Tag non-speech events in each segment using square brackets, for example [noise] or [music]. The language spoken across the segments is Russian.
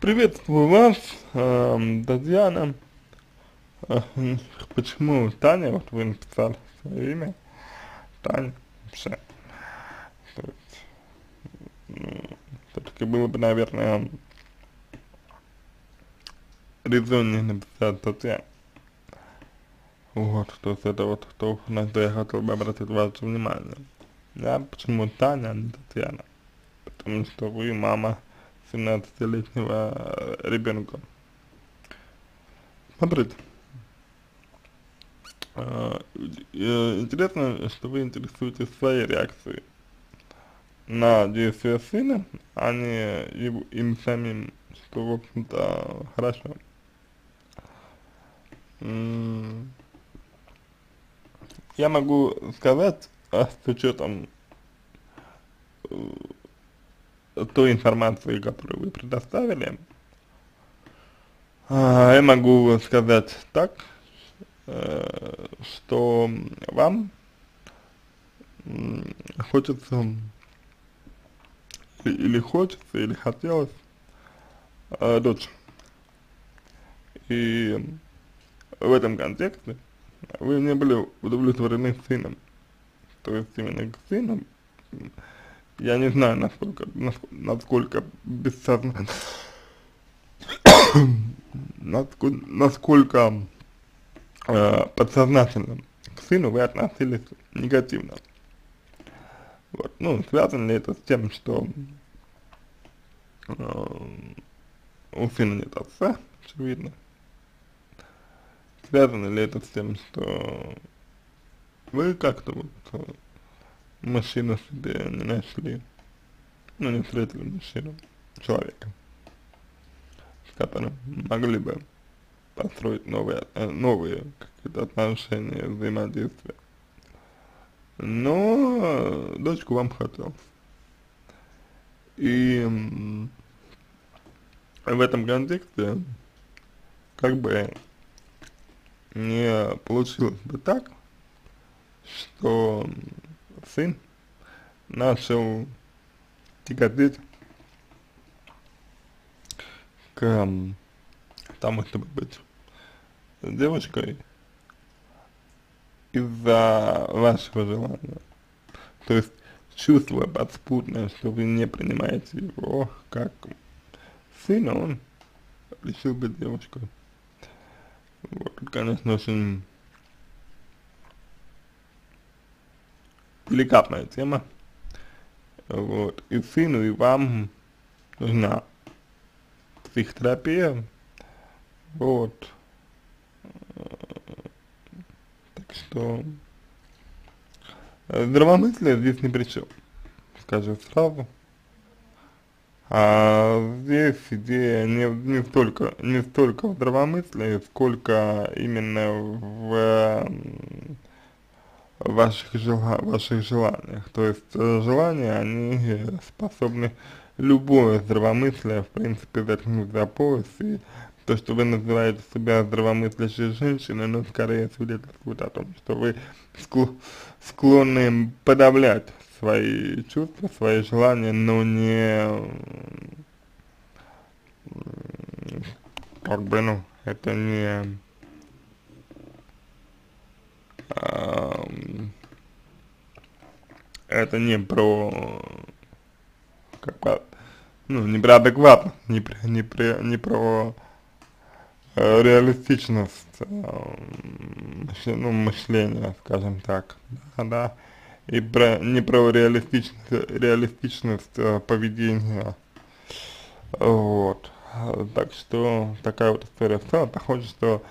Приветствую вас, эм, Татьяна. Э, Почему Таня, вот вы написали свое имя, Таня, вообще, то есть, ну, все-таки было бы, наверное, резоннее написать Татьяна. Вот, то есть это вот то, на что я хотел бы обратить ваше внимание. Да, почему Таня, а не Татьяна? Потому что вы мама 17-летнего ребенка. Смотрите. А, интересно, что вы интересуетесь своей реакцией на действия сына, а не его, им самим, что, в общем-то, хорошо. Я могу сказать, а, с учетом э, той информации, которую вы предоставили, а, я могу сказать так, э, что вам хочется или хочется, или хотелось э, дочь. И в этом контексте вы не были удовлетворены сыном. То есть именно сыну я не знаю, насколько, насколько бессознательно, [coughs] насколько, насколько э, подсознательно к сыну вы относились негативно. Вот, ну, связано ли это с тем, что э, у сына нет отца, очевидно. Связано ли это с тем, что вы как-то вот мужчину себе не нашли, ну не встретили мужчину, человека, с которым могли бы построить новые, э, новые какие-то отношения, взаимодействия. Но дочку вам хотел. И в этом контексте как бы не получилось бы так, что сын начал тяготеть к тому, чтобы быть девочкой из-за вашего желания. То есть чувство подспутное, что вы не принимаете его как сына, он решил быть девочкой. Вот, конечно, очень деликатная тема. Вот. И сыну, и вам нужна психотерапия. Вот. Так что здравомыслие здесь ни при чем, скажу сразу. А здесь идея не, не столько не столько в здравомыслии, сколько именно в ваших, жела ваших желаниях. То есть э, желания, они способны любое здравомыслие, в принципе, заткнуть за пояс, и то, что вы называете себя здравомыслящей женщиной, но скорее свидетельствует о том, что вы склонны подавлять свои чувства, свои желания, но не как бы, ну, это не это не про, как бы, ну, не про адекватность, не, про, не, про, не про э, реалистичность э, ну, мышления, скажем так, да, да, и про, не про реалистичность, реалистичность э, поведения, вот, так что такая вот история. В целом, похоже, что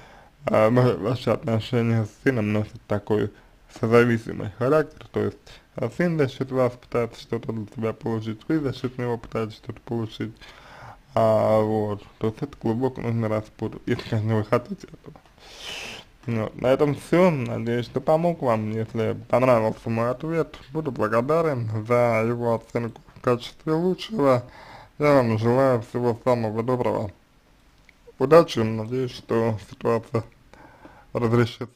э, ваши отношения с сыном носят такой созависимый характер, то есть а сын за счет вас пытается что-то для себя получить, вы за счет него пытаетесь что-то получить, а, вот, то есть это глубоко нужно распутать, если, конечно, вы хотите этого. Вот. На этом все, надеюсь, что помог вам, если понравился мой ответ, буду благодарен за его оценку в качестве лучшего, я вам желаю всего самого доброго, удачи, надеюсь, что ситуация разрешится.